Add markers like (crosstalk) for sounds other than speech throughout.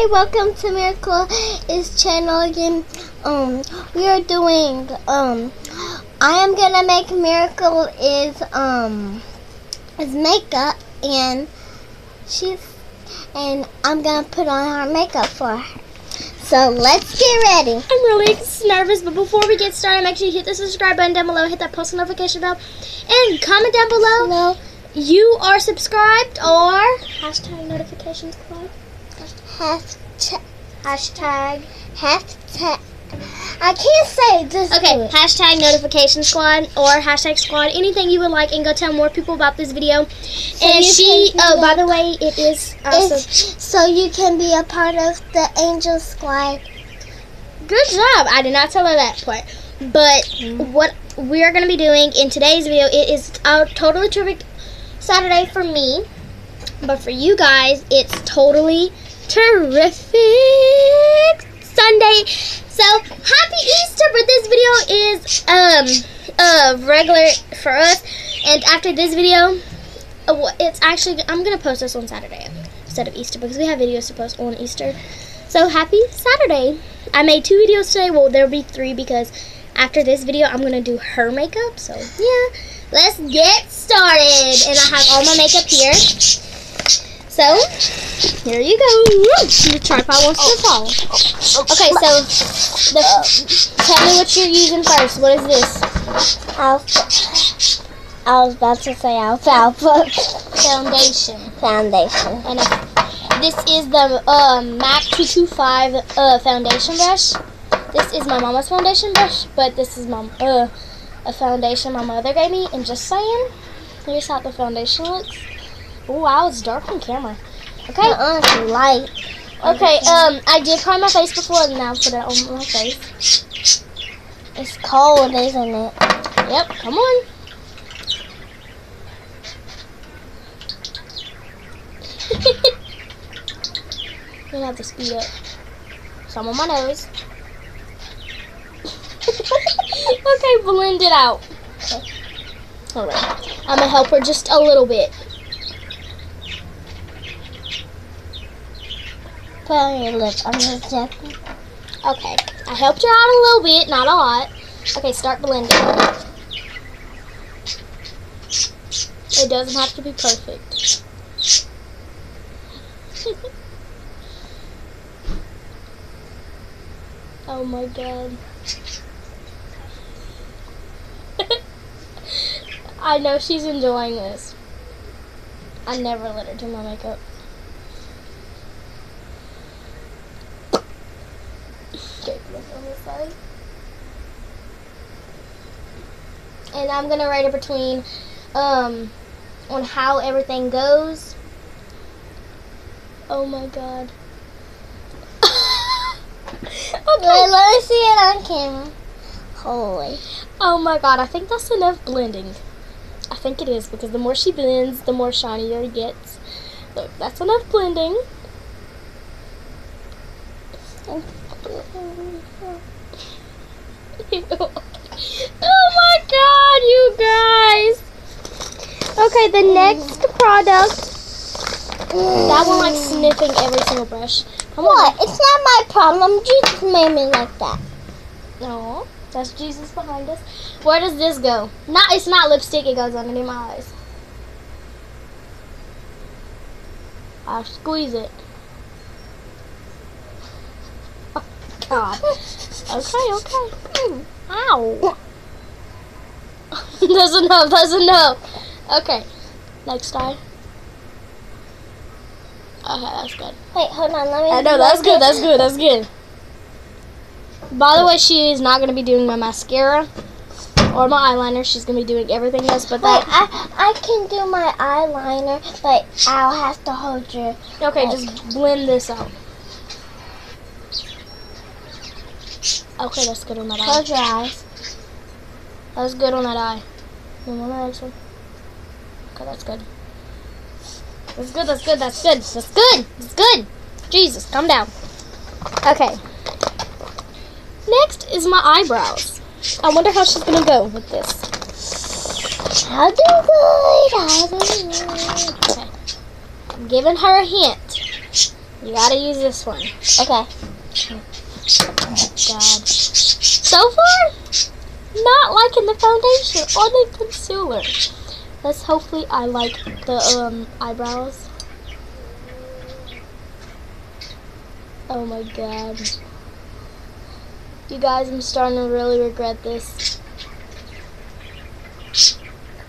Hey, welcome to Miracle is channel again. Um, we are doing um, I am gonna make Miracle is um, is makeup and she's and I'm gonna put on her makeup for her. So let's get ready. I'm really nervous, but before we get started, make sure you hit the subscribe button down below, hit that post notification bell, and comment down below. No, You are subscribed or hashtag notifications club. Hashtag Hashtag. hashtag. I can't say this. Okay, hashtag notification squad or hashtag squad, anything you would like, and go tell more people about this video. and she, oh, by the way, it is. It's, so you can be a part of the Angel Squad. Good job. I did not tell her that part. But mm. what we are going to be doing in today's video, it is a totally terrific Saturday for me. But for you guys, it's totally terrific Sunday. So happy Easter! But this video is um uh regular for us. And after this video, uh, it's actually I'm gonna post this on Saturday instead of Easter because we have videos to post on Easter. So happy Saturday! I made two videos today. Well, there'll be three because after this video, I'm gonna do her makeup. So yeah, let's get started. And I have all my makeup here. So here you go. The tripod wants to fall. Okay, so the, tell me what you're using first. What is this? Alpha. I was about to say alfalfa Foundation. foundation. And uh, this is the uh, MAC 225 uh, foundation brush. This is my mama's foundation brush, but this is my uh, a foundation my mother gave me. And just saying, here's how the foundation looks. Ooh, wow, it's dark on camera. Okay, Uh, it's light. okay. Um, I did prime my face before, and now I'll put it on my face. It's cold, isn't it? Yep, come on. (laughs) you have to speed up. Some on my nose. (laughs) okay, blend it out. Okay. Alright. I'm gonna help her just a little bit. Put on your lip on your jacket. Okay. I helped her out a little bit, not a lot. Okay, start blending. It doesn't have to be perfect. (laughs) oh my god. (laughs) I know she's enjoying this. I never let her do my makeup. Look on this side. And I'm gonna write it between um on how everything goes. Oh my god. Wait, (laughs) okay. let me see it on camera. Holy. Oh my god, I think that's enough blending. I think it is because the more she blends, the more shinier it gets. Look, that's enough blending. (laughs) oh my god, you guys! Okay, the next product. That one like sniffing every single brush. Come What? It's not my problem. Jesus made me like that. on. No, that's Jesus behind us. Where does this go? Not. It's not lipstick. It goes underneath my eyes. I'll squeeze it. Oh, God. Okay, okay. Mm, Ow. (laughs) that's enough. That's enough. Okay. Next eye. Okay, that's good. Wait, hold on. Let me. I know that's good. That's good. That's good. By the way, she is not going to be doing my mascara or my eyeliner. She's going to be doing everything else but Wait, that. I I can do my eyeliner, but I'll have to hold your. Okay, just blend this out. Okay, that's good on that eye. Close your eyes. That was good on that eye. And on the next one. Okay, that's good. That's good, that's good, that's good, that's good, that's good. Jesus, calm down. Okay. Next is my eyebrows. I wonder how she's gonna go with this. I'll do good. I'll do good. Okay. I'm giving her a hint. You gotta use this one. Okay. Oh god. So far, not liking the foundation or the concealer. Let's hopefully I like the um eyebrows. Oh my god. You guys, I'm starting to really regret this.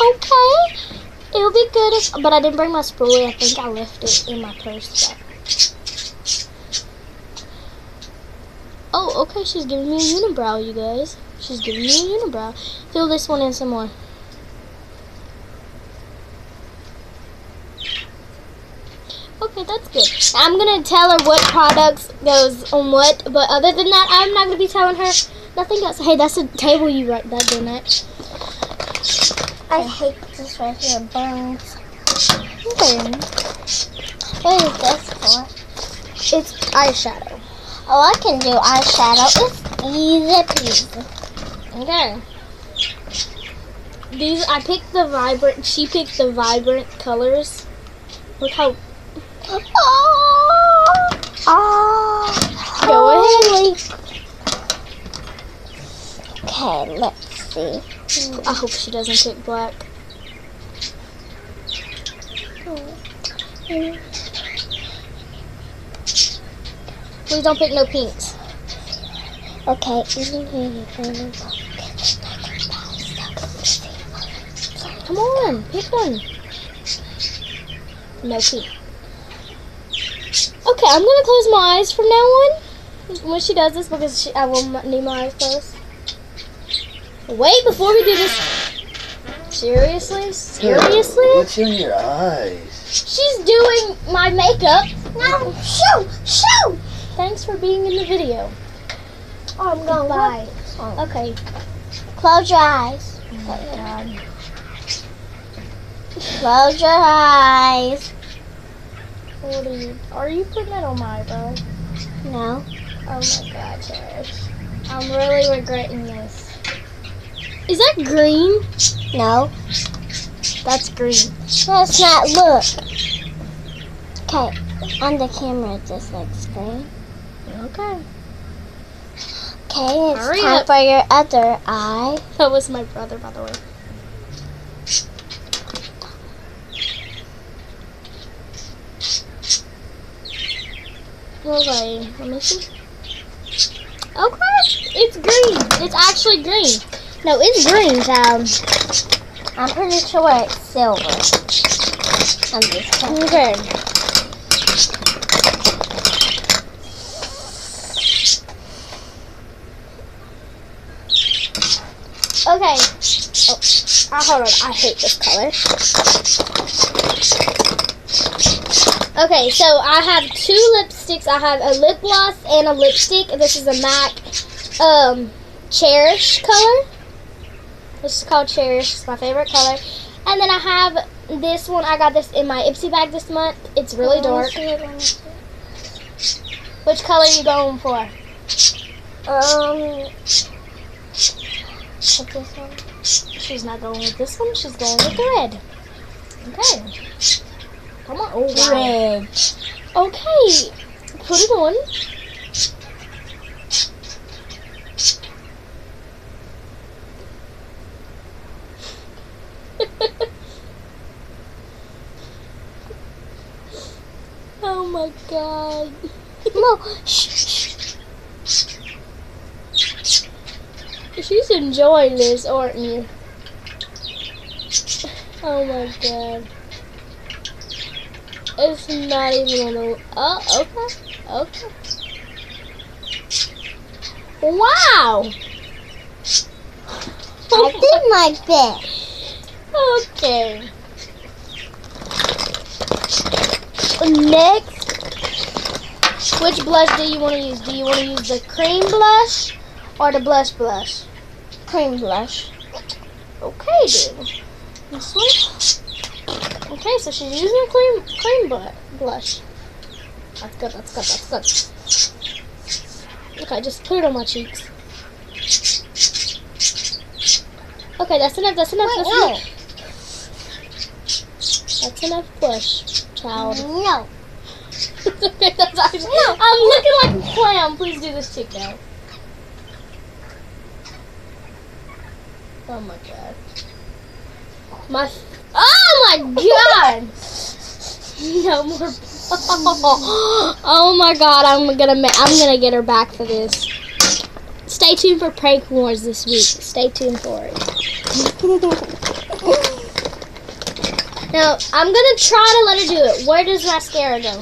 Okay. It'll be good if, but I didn't bring my spoolie. I think I left it in my purse. But. Oh, okay, she's giving me a unibrow, you guys. She's giving me a unibrow. Fill this one in some more. Okay, that's good. I'm gonna tell her what products goes on what, but other than that, I'm not gonna be telling her nothing else. Hey, that's a table you write that, didn't it? I hate this right here. Burns. Burn. What is this for? It's eyeshadow. Oh, I can do eyeshadow. It's easy peasy. Okay. These I picked the vibrant. She picked the vibrant colors. Look how. Oh, ah. oh, Go ahead. Okay, let's see. Hmm. I hope she doesn't pick black. Hmm. Please don't pick no pinks. Okay. Come on, pick one. No pink. Okay, I'm gonna close my eyes from now on when she does this because she, I will m- need my eyes closed. Wait, before we do this. Seriously? Seriously? What's in your eyes? She's doing my makeup. No, shoo, shoo. Thanks for being in the video. Oh, I'm going Bye. Bye. Okay. Close your eyes. Oh my god. Close your eyes. What are you? Are you putting that on my eyebrow? No. Oh my god, Cherish. I'm really regretting this. Is that green? No. That's green. Let's not. Look. Okay. On the camera, it just looks green. Okay. Okay, it's Hurry time up. for your other eye. That was my brother, by the way. Okay, let me see. Oh, okay, it's green. It's actually green. No, it's green, child. I'm pretty sure it's silver. I'm just kidding. Okay. Okay. Oh, uh, hold on. I hate this color. Okay, so I have two lipsticks. I have a lip gloss and a lipstick. This is a MAC um, Cherish color. This is called Cherish. It's my favorite color. And then I have this one. I got this in my Ipsy bag this month. It's really dark. Which color are you going for? Um. This one? She's not going with this one. She's going with the red. Okay. Come on. Oh, wow. Red. Okay. Put it on. (laughs) oh my god. No. (laughs) Shh. She's enjoying this, aren't you? Oh my god. It's not even on the. Oh, okay. Okay. Wow! I did my best. Okay. Next, which blush do you want to use? Do you want to use the cream blush or the blush blush? Cream blush. Okay, dude. This one. Okay, so she's using a cream cream blush. That's good. That's good. That's good. Okay, just put it on my cheeks. Okay, that's enough. That's enough. Wait, that's no. enough. That's enough blush, child. No. okay, (laughs) that's actually, I'm looking like a clown. Please do this cheek now. Oh my god. My. Oh my god! (laughs) no more. (laughs) oh my god! I'm gonna. I'm gonna get her back for this. Stay tuned for prank wars this week. Stay tuned for it. (laughs) Now I'm gonna try to let her do it. Where does mascara go?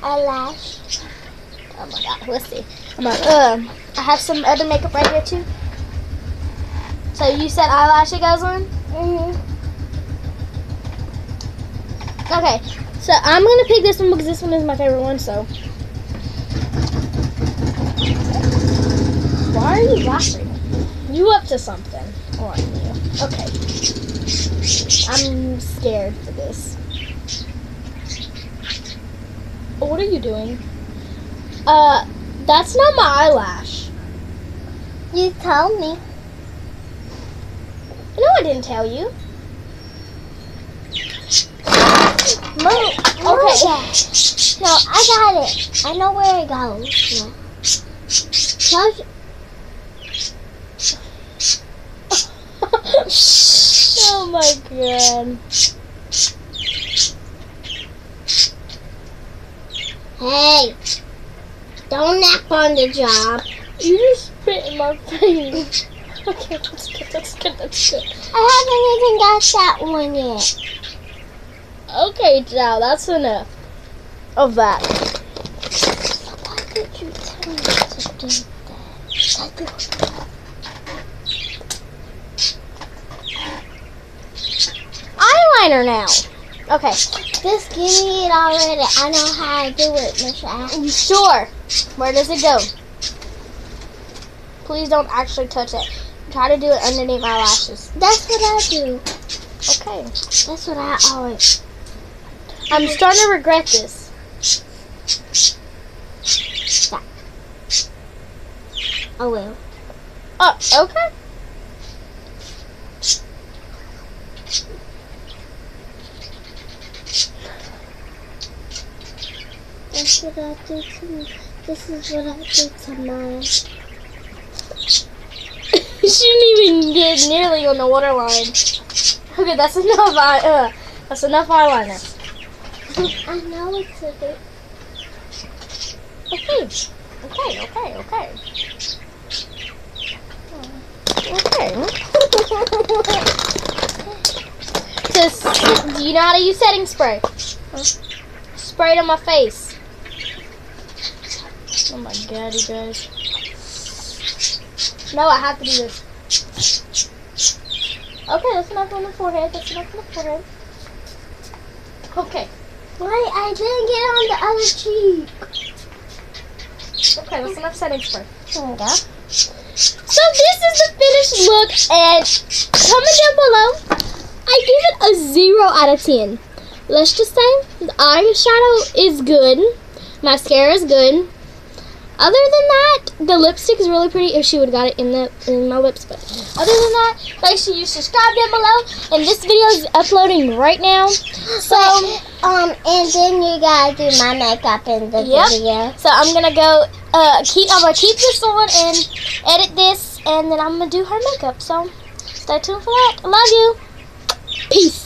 Eyelash. Oh my god, let's see. I'm like, um, I have some other makeup right here too. So you said eyelash it goes on? Mhm. Okay, so I'm gonna pick this one because this one is my favorite one. So why are you laughing? You up to something, aren't you? Okay, I'm scared for this. What are you doing? Uh, that's not my eyelash. You tell me. No, I didn't tell you. Move. Okay. So I got it. I know where it goes. Close. (laughs) oh my god. Hey. Don't nap on the job. You just spit in my face. (laughs) Okay, that's good, that's good, that's good. I haven't even got that one yet. Okay, Jow, that's enough of that. Why did you tell me to do that? Eyeliner now. Okay, Just give me it already. I know how to do it, Miss Ashley. sure. Where does it go? Please don't actually touch it. Try to do it underneath my lashes. That's what I do. Okay. That's what I always. I'm starting to regret this. Oh, I will. Oh, okay. That's what I do to me. This is what I do to mine. she didn't even get nearly on the waterline. Okay, that's enough. Eye, uh, that's enough eyeliner. (laughs) I know it's a bit. Okay, okay, okay, okay, okay. (laughs) Just, do you know how to use setting spray? Spray it on my face. Oh my god, you guys. No, I have to do this. Okay, that's enough on the forehead. That's enough on the forehead. Okay. Wait, I didn't get on the other cheek. Okay, that's enough setting spray. There we go. So this is the finished look, and comment down below. I give it a zero out of ten. Let's just say the eyeshadow is good, mascara is good. Other than that, the lipstick is really pretty. If she would have got it in the in my lips, but other than that, make sure you subscribe down below. And this video is uploading right now. So Um, and then you gotta do my makeup in the Yep. video. so I'm gonna go uh keep I'm gonna keep this on and edit this, and then I'm gonna do her makeup. So stay tuned for that. I love you. Peace.